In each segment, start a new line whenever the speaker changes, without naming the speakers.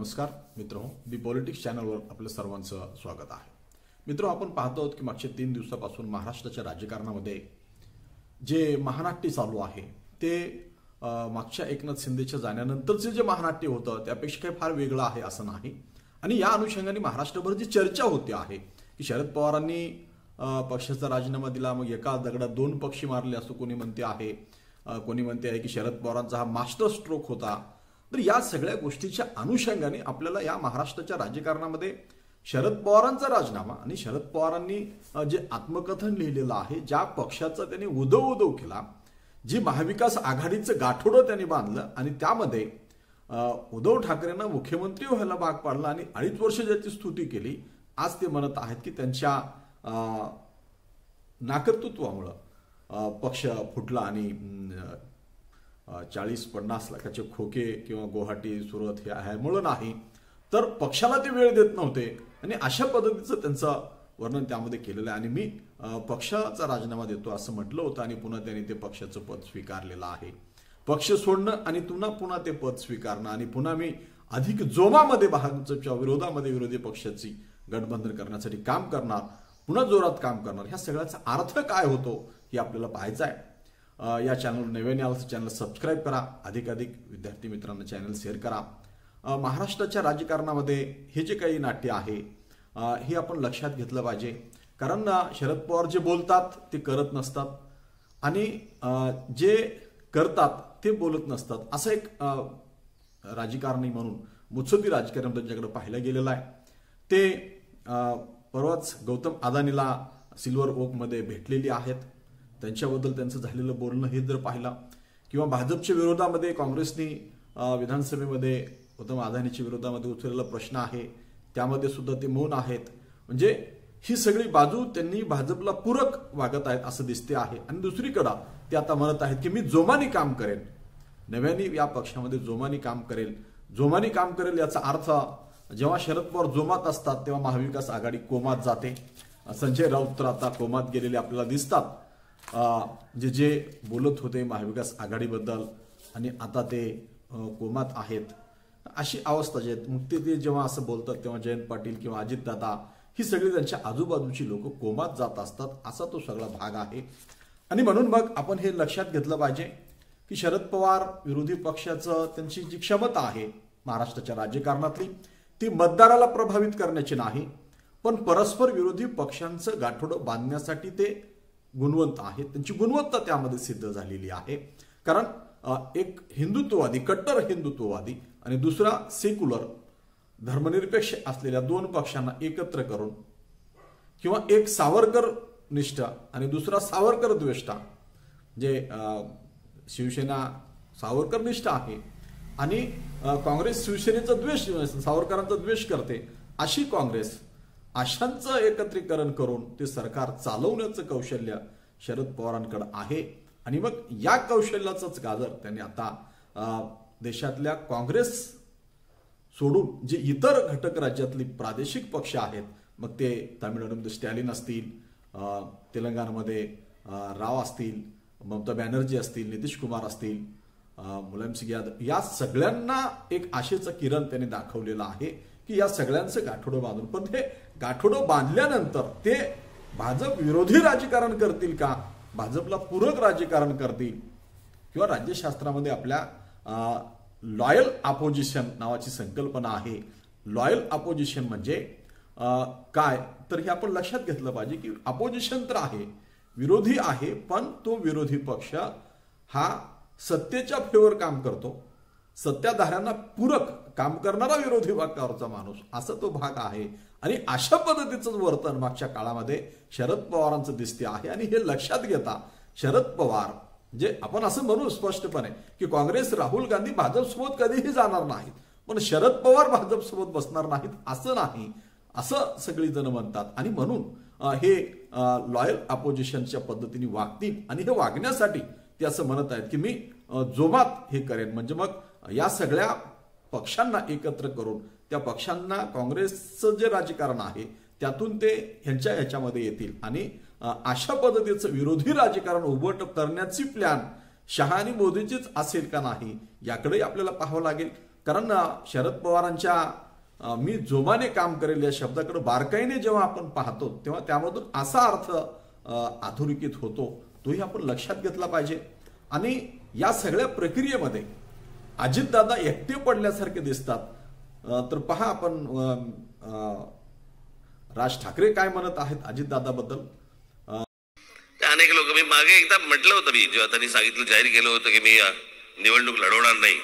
नमस्कार मित्र. दी पॉलिटिक्स चॅनलवर आपलं सर्वांचं स्वागत आहे. मित्र आपण पाहतो आहोत की मागच्या तीन दिवसापासून महाराष्ट्राच्या राजकारणामध्ये जे महानाट्य चालू आहे ते मागच्या एकनाथ शिंदेच्या जाण्यानंतरचे जे महानाट्य होतं त्यापेक्षा काही फार वेगळं आहे असं नाही. आणि या अनुषंगाने महाराष्ट्रभर जी चर्चा होती आहे की शरद पवारांनी पक्षाचा राजीनामा दिला मग एका दगडात दोन पक्षी मारले असं कोणी म्हणते आहे कोणी म्हणते आहे की शरद पवारांचा हा मास्टर स्ट्रोक होता तर या सगळ्या गोष्टीच्या अनुषंगाने आपल्याला या महाराष्ट्राच्या राजकारणामध्ये शरद पवारांचा राजीनामा आणि शरद पवारांनी जे आत्मकथन लिहिलेलं आहे ज्या पक्षाचा त्यांनी उदव उदव केला जी महाविकास आघाडीचं गाठोडं त्यांनी बांधलं आणि त्यामध्ये उद्धव ठाकरेंना मुख्यमंत्री व्हायला भाग पाडला आणि अडीच वर्ष ज्याची स्तुती केली आज ते म्हणत आहेत की त्यांच्या नाकर्तृत्वामुळं पक्ष फुटला आणि चाळीस पन्नास लाखाचे खोके किंवा गुवाहाटी सुरत हे ह्यामुळं नाही तर पक्षाला ते वेळ देत नव्हते. आणि अशा पद्धतीचं त्यांचं वर्णन त्यामध्ये केलेलं आहे. आणि मी पक्षाचा राजीनामा देतो असं म्हटलं होतं आणि पुन्हा त्यांनी ते पक्षाचं पद स्वीकारलेलं आहे. पक्ष सोडणं आणि पुन्हा पुन्हा ते पद स्वीकारणं आणि पुन्हा मी अधिक जोमामध्ये भाजपच्या विरोधामध्ये विरोधी पक्षाची गठबंधन करण्यासाठी काम करणार पुन्हा जोरात काम करणार ह्या सगळ्याचा अर्थ काय होतो हे आपल्याला पाहायचं आहे. या चॅनल नव्याने तर चॅनल सबस्क्राईब करा अधिकाधिक विद्यार्थी मित्रांना चॅनल शेअर करा महाराष्ट्राच्या राजकारणामध्ये हे जे काही नाट्य आहे हे आपण लक्षात घेतलं पाहिजे कारण शरद पवार जे बोलतात ते करत नसतात आणि जे करतात ते बोलत नसतात असं एक राजकारणी म्हणून मुत्सद्दी राजकारण त्यांच्याकडे पाहिलं गेलेलं आहे ते परवाच गौतम अदानीला सिल्वर ओकमध्ये भेटलेली आहेत त्यांच्याबद्दल त्यांचं झालेलं बोलणं हे जर पाहिलं किंवा भाजपच्या विरोधामध्ये काँग्रेसनी विधानसभेमध्ये उत्तम अदानीच्या विरोधामध्ये उचललेला प्रश्न आहे त्यामध्ये सुद्धा ते मौन आहेत. म्हणजे ही सगळी बाजू त्यांनी भाजपला पूरक वागत आहेत असं दिसते आहे. आणि दुसरीकडं ते आता म्हणत आहेत की मी जोमाने काम करेन. नव्याने या पक्षामध्ये जोमाने काम करेल. जोमाने काम करेल याचा अर्थ जेव्हा शरद पवार जोमात असतात तेव्हा महाविकास आघाडी कोमात जाते. संजय राऊत तर आता कोमात गेलेले आपल्याला दिसतात. जे जे बोलत होते महाविकास आघाडीबद्दल आणि आता ते कोमात आहेत अशी अवस्था जी आहेत मग ते ते जेव्हा असं बोलतात तेव्हा जयंत पाटील किंवा अजितदादा ही सगळी त्यांच्या आजूबाजूची लोक कोमात जात असतात असा तो सगळा भाग आहे. आणि म्हणून मग आपण हे लक्षात घेतलं पाहिजे की शरद पवार विरोधी पक्षाचं त्यांची जी क्षमता आहे महाराष्ट्राच्या राजकारणातली ती मतदाराला प्रभावित करण्याची नाही पण परस्पर विरोधी पक्षांचं गाठोडं बांधण्यासाठी ते गुणवंत आहेत. त्यांची गुणवत्ता त्यामध्ये सिद्ध झालेली आहे. कारण एक हिंदुत्ववादी कट्टर हिंदुत्ववादी आणि दुसरा सेक्युलर धर्मनिरपेक्ष असलेल्या दोन पक्षांना एकत्र करून किंवा एक सावरकर निष्ठा आणि दुसरा सावरकर द्वेष्टा जे शिवसेना सावरकर निष्ठा आहे आणि काँग्रेस शिवसेनेचा द्वेष सावरकरांचा द्वेष करते अशी काँग्रेस अशांचं एकत्रीकरण करून ते सरकार चालवण्याचं कौशल्य शरद पवारांकडे आहे. आणि मग या कौशल्याचंच गाजर त्यांनी आता देशातल्या काँग्रेस सोडून जे इतर घटक राज्यातली प्रादेशिक पक्ष आहेत मग ते तामिळनाडूमध्ये स्टॅलिन असतील तेलंगणामध्ये राव असतील ममता बॅनर्जी असतील नितीश कुमार असतील मुलायम सिंग यादव या सगळ्यांना एक आशेचं किरण त्यांनी दाखवलेलं आहे की या सगळ्यांचं गाठोडं बांधून. पण ते गाठोडं बांधल्यानंतर ते भाजप विरोधी राजकारण करतील का? भाजपला पूरक राजकारण करतील? किंवा राज्यशास्त्रामध्ये आपल्या लॉयल अपोजिशन नावाची संकल्पना आहे. लॉयल अपोजिशन म्हणजे काय? तर हे आपण लक्षात घेतलं पाहिजे की अपोजिशन तर आहे विरोधी आहे पण तो विरोधी पक्ष हा सत्तेच्या फेवर काम करतो. सत्ताधाऱ्यांना पूरक काम करणारा विरोधी भागावरचा माणूस असा तो भाग आहे. आणि अशा पद्धतीचं वर्तन मागच्या काळामध्ये शरद पवारांचं दिसते आहे. आणि हे लक्षात घेता शरद पवार जे आपण असं म्हणू स्पष्टपणे की काँग्रेस राहुल गांधी भाजपसोबत कधीही जाणार नाहीत. पण शरद पवार भाजपसोबत बसणार नाहीत असं नाही असं सगळी जण म्हणतात. आणि म्हणून हे लॉयल अपोजिशनच्या पद्धतीने वागतील. आणि हे वागण्यासाठी ते असं म्हणत आहेत की मी जोमात हे करेन. म्हणजे मग या सगळ्या पक्षांना एकत्र करून त्या पक्षांना काँग्रेसचं जे राजकारण आहे त्यातून ते ह्यांच्या ह्याच्यामध्ये येतील. आणि अशा पद्धतीचं विरोधी राजकारण उभं करण्याची प्लॅन शहा आणि मोदींचीच असेल का नाही याकडेही आपल्याला पाहावं लागेल. कारण शरद पवारांच्या मी जोमाने काम करेल या शब्दाकडे बारकाईने जेव्हा आपण पाहतो तेव्हा त्यामधून असा अर्थ अ, अधोरेखित होतो. तोही आपण लक्षात घेतला पाहिजे. आणि या सगळ्या प्रक्रियेमध्ये अजितदादा एकटे पडल्यासारखे दिसतात. तर पहा आपण राज ठाकरे काय म्हणत आहेत अजितदादाबद्दल?
ते अनेक लोक मी मागे एकदा म्हटलं होतं मी जेव्हा त्यांनी सांगितलं जाहीर केलं होतं की मी निवडणूक लढवणार नाही.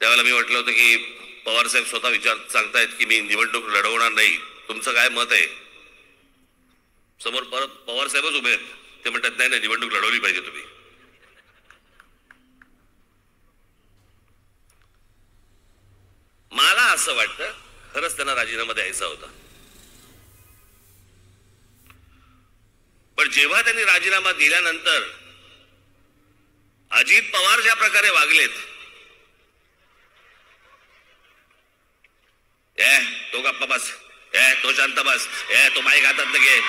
त्यावेळेला मी म्हटलं होतं की पवार साहेब स्वतः विचार सांगतायत की मी निवडणूक लढवणार नाही. तुमचं काय मत आहे? समोर परत पवार साहेबच उभे आहेत. ते म्हणतात नाही नाही निवडणूक लढवली पाहिजे तुम्ही. मला असं वाटतं खरंच त्यांना राजीनामा द्यायचा होता. पण जेव्हा त्यांनी राजीनामा दिल्यानंतर अजित पवार ज्या प्रकारे वागलेत ए तो गप्पा बस ए तो शांत बस ए तो माईक हातात घे.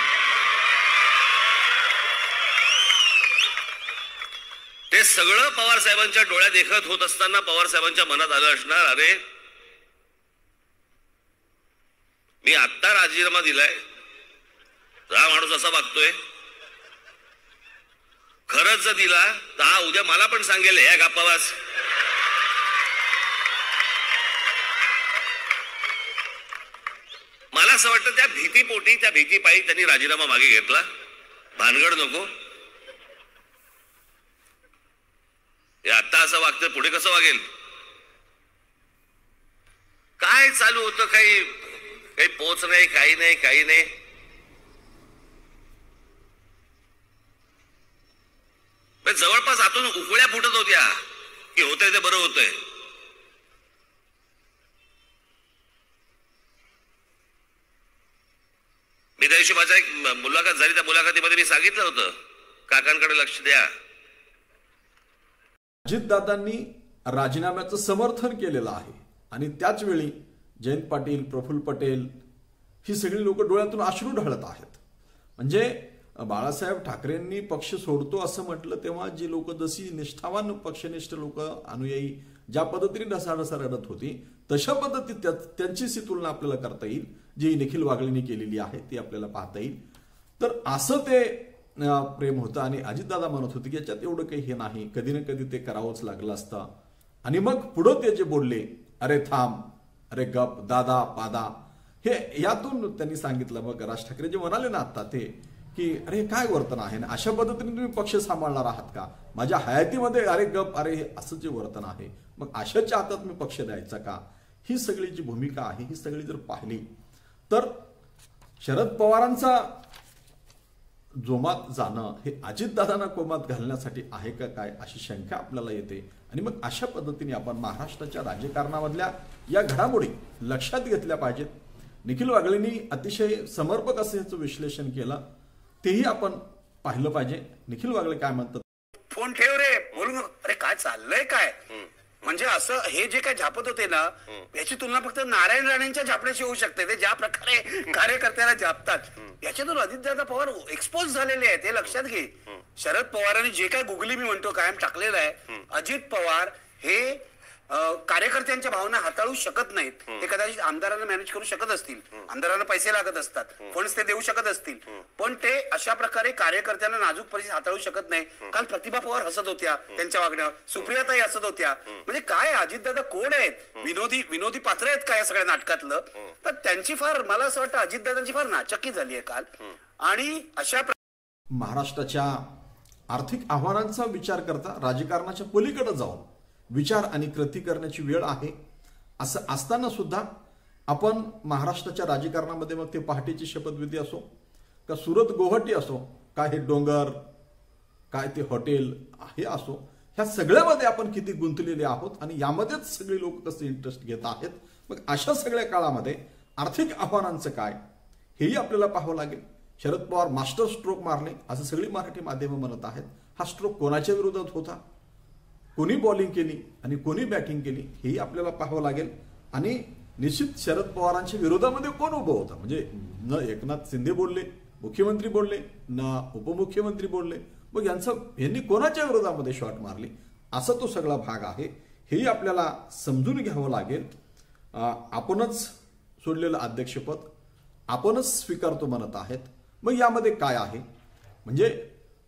ते सगळं पवार साहेबांच्या डोळ्या देखत होत असताना पवार साहेबांच्या मनात आलं असणार अरे मी आत्ता राजीनामा दिलाय. हा माणूस असा वागतोय. खरंच जर दिला तर हा उद्या मला पण सांगेल ह्या गापावास मला असं वाटतं त्या भीतीपोटी त्या भीतीपायी त्यांनी राजीनामा मागे घेतला. भानगड नको. हे आता असं वागतं पुढे कसं वागेल? काय चालू होतं काही काही पोच नाही काही नाही काही नाही. जवळपास आतून उकळ्या फुटत होत्या. की होतंय ते बरं होतंय. मी त्या दिवशी माझ्या एक मुलाखत झाली त्या मुलाखतीमध्ये मी सांगितलं होतं. काकांकडे लक्ष द्या.
अजितदादांनी राजीनाम्याचं समर्थन केलेलं आहे. आणि त्याच वेळी जयंत पाटील प्रफुल्ल पटेल ही सगळी लोक डोळ्यातून अश्रू ढळत आहेत. म्हणजे बाळासाहेब ठाकरेंनी पक्ष सोडतो असं म्हटलं तेव्हा जी लोक जशी निष्ठावान पक्षनिष्ठ लोक अनुयायी ज्या पद्धतीने ढसाढसा रडत होती तशा पद्धतीत त्या- त्यांचीच तुलना आपल्याला करता येईल जी निखिल वागळेंनी केलेली आहे ती आपल्याला पाहता येईल. तर असं ते प्रेम होतं आणि अजितदादा म्हणत होते की याच्यात एवढं काही हे नाही कधी ना कधी ते करावंच लागलं असतं. आणि मग पुढं ते जे बोलले अरे थांब अरे गप दादा पादा. हे यातून त्यांनी सांगितलं मग राज ठाकरे जे म्हणाले ना आता ते की अरे हे काय वर्तन आहे? ना अशा पद्धतीने तुम्ही पक्ष सांभाळणार आहात का? माझ्या हयातीमध्ये अरे गप अरे हे असं जे वर्तन आहे मग अशाच्या हातात मी पक्ष द्यायचा का? ही सगळी जी भूमिका आहे ही सगळी जर पाहिली तर शरद पवारांचा जोमात जाणं हे अजितदादांना कोमात घालण्यासाठी आहे का काय अशी शंका आपल्याला येते. आणि मग अशा पद्धतीने आपण महाराष्ट्राच्या राजकारणामधल्या या घडामोडी लक्षात घेतल्या पाहिजेत. निखिल वागळेंनी अतिशय समर्पक असं याचं विश्लेषण केलं. तेही आपण पाहिलं पाहिजे. निखिल वागळे काय म्हणतात?
फोन ठेव रे बोलू अरे काय चाललंय काय? म्हणजे असं हे जे काय झापत होते ना याची तुलना फक्त नारायण राणेंच्या झापण्याशी होऊ शकते. ते ज्या प्रकारे कार्यकर्त्याला झापतात. याच्यातून अजितदादा पवार एक्सपोज झालेले आहेत हे लक्षात घे. शरद पवारांनी जे काय गुगली मी म्हणतो कायम टाकलेलं आहे अजित पवार हे कार्यकर्त्यांच्या भावना हाताळू शकत नाहीत. ते कदाचित आमदारांना मॅनेज करू शकत असतील. आमदारांना पैसे लागत असतात. फंड्स ते देऊ शकत असतील. पण ते अशा प्रकारे कार्यकर्त्यांना नाजूक परिस्थिती हाताळू शकत नाही. काल प्रतिभा पवार हसत होत्या त्यांच्या वागण्यावर. सुप्रियाताई हसत होत्या. म्हणजे काय अजितदादा कोण आहेत? विनोदी विनोदी पात्र आहेत का या सगळ्या नाटकातलं? तर त्यांची फार मला असं वाटतं अजितदादांची फार नाचक्की झाली आहे काल. आणि अशा
महाराष्ट्राच्या आर्थिक आव्हानांचा विचार करता राजकारणाच्या पलीकडे जाऊन विचार आणि कृती करण्याची वेळ आहे. असं असताना सुद्धा आपण महाराष्ट्राच्या राजकारणामध्ये मग ते पहाटेची शपथविधी असो का सुरत गोहटी असो काय हे डोंगर काय ते हॉटेल हे असो ह्या सगळ्यामध्ये आपण किती गुंतलेले आहोत आणि यामध्येच सगळे लोक कसे इंटरेस्ट घेत आहेत मग अशा सगळ्या काळामध्ये आर्थिक आव्हानांचं काय हेही आपल्याला पाहावं लागेल. शरद पवार मास्टर स्ट्रोक मारले असं सगळी मराठी माध्यमं म्हणत आहेत. हा स्ट्रोक कोणाच्या विरोधात होता? कोणी बॉलिंग केली आणि कोणी बॅटिंग केली हेही आपल्याला पाहावं लागेल. आणि निश्चित शरद पवारांच्या विरोधामध्ये कोण उभं होता? म्हणजे न एकनाथ शिंदे बोलले मुख्यमंत्री बोलले ना उपमुख्यमंत्री बोलले. मग यांचं यांनी कोणाच्या विरोधामध्ये शॉट मारली? असा तो सगळा भाग आहे. हेही आपल्याला समजून घ्यावं लागेल. आपणच सोडलेलं अध्यक्षपद आपणच स्वीकारतो म्हणत आहेत. मग यामध्ये काय आहे? म्हणजे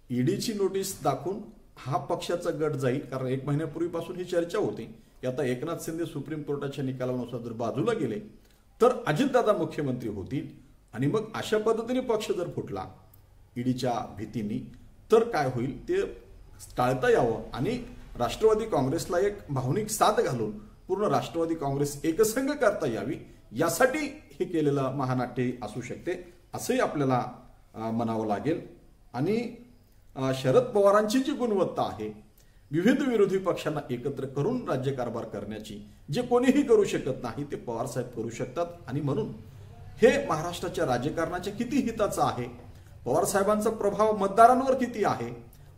ईडीची नोटीस दाखवून हा पक्षाचा गट जाईल कारण एक महिन्यापूर्वीपासून ही चर्चा होती की आता एकनाथ शिंदे सुप्रीम कोर्टाच्या निकालानुसार जर बाजूला गेले तर अजितदादा मुख्यमंत्री होतील. आणि मग अशा पद्धतीने पक्ष जर फुटला ईडीच्या भीतीने तर काय होईल ते टाळता यावं. आणि राष्ट्रवादी काँग्रेसला एक भावनिक साथ घालून पूर्ण राष्ट्रवादी काँग्रेस एकसंघ करता यावी यासाठी हे केलेलं महानाट्य असू शकते असंही आपल्याला म्हणावं लागेल. आणि शरद पवारांची जी गुणवत्ता आहे विविध विरोधी पक्षांना एकत्र करून राज्यकारभार करण्याची जे कोणीही करू शकत नाही ते पवार साहेब करू शकतात. आणि म्हणून हे महाराष्ट्राच्या राजकारणाच्या किती हिताचं आहे पवार साहेबांचा प्रभाव मतदारांवर किती आहे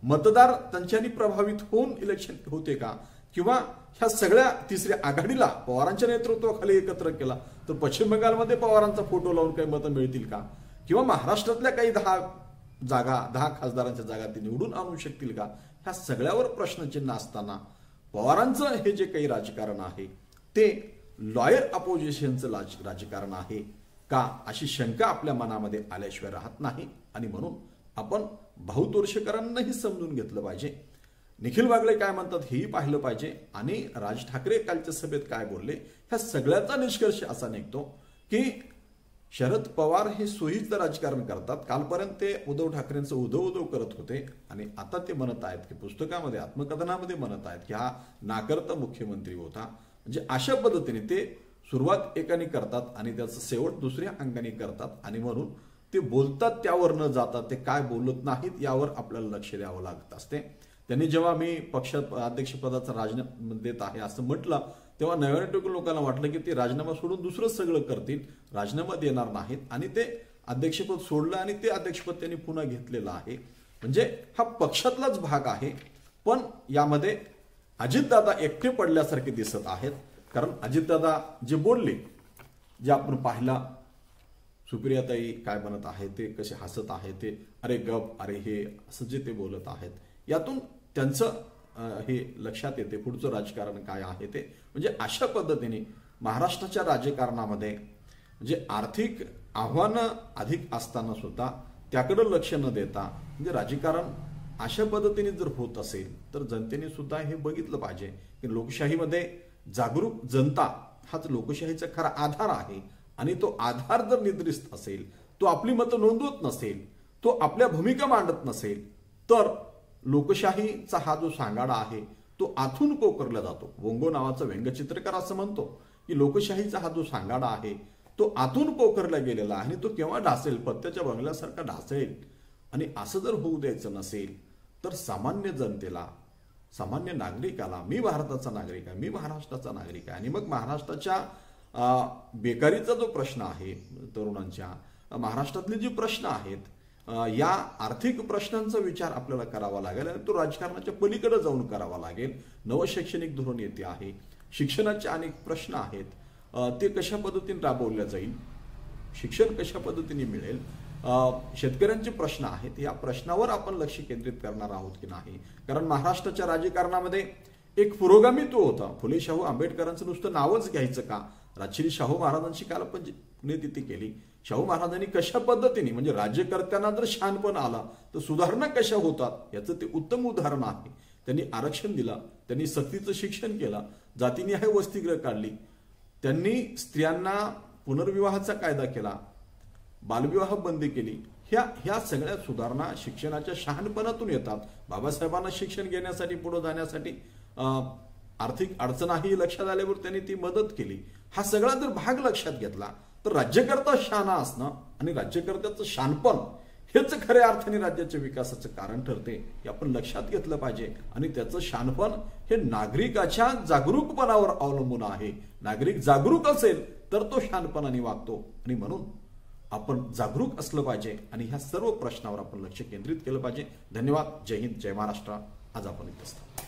मतदार त्यांच्यानी प्रभावित होऊन इलेक्शन होते का? किंवा ह्या सगळ्या तिसऱ्या आघाडीला पवारांच्या नेतृत्वाखाली एकत्र केला तर पश्चिम बंगालमध्ये पवारांचा फोटो लावून काही मतं मिळतील का? किंवा महाराष्ट्रातल्या काही दहा जागा दहा खासदारांच्या जागा ते निवडून आणू शकतील का? ह्या सगळ्यावर प्रश्नचिन्ह असताना पवारांचं हे जे काही राजकारण आहे ते लॉयर अपोजिशनचं राज- राजकारण आहे का? अशी शंका आपल्या मनामध्ये आल्याशिवाय राहत नाही. आणि म्हणून आपण भाऊ तोरशेकरांनाही समजून घेतलं पाहिजे. निखिल वागळे काय म्हणतात हेही पाहिलं पाहिजे. आणि राज ठाकरे कालच्या सभेत काय बोलले? ह्या सगळ्याचा निष्कर्ष असा निघतो की शरद पवार हे सोयीचं राजकारण करतात. कालपर्यंत ते उद्धव ठाकरेंचं उद्धव उद्धव करत होते आणि आता ते म्हणत आहेत की पुस्तकामध्ये आत्मकथनामध्ये म्हणत आहेत की हा नाकर्ता मुख्यमंत्री होता. म्हणजे अशा पद्धतीने ते सुरुवात एकाने करतात आणि त्याचं शेवट दुसऱ्या अंगाने करतात आणि म्हणून ते बोलतात त्यावर न जाता ते काय बोलत नाहीत यावर आपल्याला लक्ष द्यावं लागत असते. त्यांनी जेव्हा मी पक्ष अध्यक्षपदाचा राजीनामा देत आहे असं म्हटलं तेव्हा नव्याने टोकून लोकांना वाटलं की ते राजीनामा सोडून दुसरं सगळं करतील राजीनामा देणार नाहीत आणि ते अध्यक्षपद सोडलं आणि ते अध्यक्षपद त्यांनी पुन्हा घेतलेलं आहे. म्हणजे हा पक्षातलाच भाग आहे पण यामध्ये अजितदादा एकटे पडल्यासारखे दिसत आहेत. कारण अजितदादा जे बोलले जे आपण पाहिला सुप्रियाताई काय म्हणत आहे ते कसे हसत आहे ते अरे गप अरे हे असं जे ते बोलत आहेत. यातून त्यांचं हे लक्षात येते पुढचं राजकारण काय आहे ते. म्हणजे अशा पद्धतीने महाराष्ट्राच्या राजकारणामध्ये म्हणजे आर्थिक आव्हानं अधिक असताना सुद्धा त्याकडं लक्ष न देता म्हणजे राजकारण अशा पद्धतीने जर होत असेल तर जनतेने सुद्धा हे बघितलं पाहिजे की लोकशाहीमध्ये जागरूक जनता हाच लोकशाहीचा खरा आधार आहे. आणि तो आधार जर निद्रिस्त असेल तो आपली मतं नोंदवत नसेल तो आपल्या भूमिका मांडत नसेल तर लोकशाहीचा हा जो सांगाडा आहे तो आथून कोकरला जातो. वोंगो नावाचा व्यंगचित्रकार असं म्हणतो की लोकशाहीचा हा जो सांगाडा आहे तो आतून कोकरला गेलेला आहे आणि तो केव्हा ढासेल? पत्त्याच्या बंगल्यासारखा ढासेल. आणि असं जर होऊ द्यायचं नसेल तर सामान्य जनतेला सामान्य नागरिकाला मी भारताचा नागरिक आहे मी महाराष्ट्राचा नागरिक आहे आणि मग महाराष्ट्राच्या बेकारीचा जो प्रश्न आहे तरुणांच्या महाराष्ट्रातले जे प्रश्न आहेत या आर्थिक प्रश्नांचा विचार आपल्याला करावा लागेल आणि तो राजकारणाच्या पलीकडे जाऊन करावा लागेल. नवं शैक्षणिक धोरण येते आहे. शिक्षणाचे अनेक प्रश्न आहेत. ते कशा पद्धतीने राबवल्या जाईल? शिक्षण कशा पद्धतीने मिळेल? शेतकऱ्यांचे प्रश्न आहेत. या प्रश्नावर आपण लक्ष केंद्रित करणार आहोत की नाही? कारण महाराष्ट्राच्या राजकारणामध्ये एक पुरोगामित्व होता. फुले शाहू आंबेडकरांचं नुसतं नावच घ्यायचं का? राजश्री शाहू महाराजांची काल आपण जी पुण्यतिथी केली. शाहू महाराजांनी कशा पद्धतीने म्हणजे राज्यकर्त्यांना जर शहाणपण आला तर सुधारणा कशा होतात याचं ते उत्तम उदाहरण आहे. त्यांनी आरक्षण दिलं त्यांनी सक्तीचं शिक्षण केलं हे वसतिगृह काढली. त्यांनी स्त्रियांना पुनर्विवाहाचा कायदा केला बालविवाह बंदी केली. ह्या ह्या सगळ्या सुधारणा शिक्षणाच्या शहाणपणातून येतात. बाबासाहेबांना शिक्षण घेण्यासाठी पुढे जाण्यासाठी अं, आर्थिक अडचणाही लक्षात आल्यावर त्यांनी ती मदत केली. हा सगळा जर भाग लक्षात घेतला तर राज्यकर्ता शहाणा असणं आणि राज्यकर्त्याचं शानपण हेच खऱ्या अर्थाने राज्याच्या विकासाचं कारण ठरते हे आपण लक्षात घेतलं पाहिजे. आणि त्याचं शानपण हे नागरिकाच्या जागरूकपणावर अवलंबून आहे. नागरिक जागरूक असेल तर तो शानपणाने वागतो. आणि म्हणून आपण जागरूक असलं पाहिजे आणि ह्या सर्व प्रश्नावर आपण लक्ष केंद्रित केलं पाहिजे. धन्यवाद. जय हिंद. जय महाराष्ट्र. आज आपण इथं असतो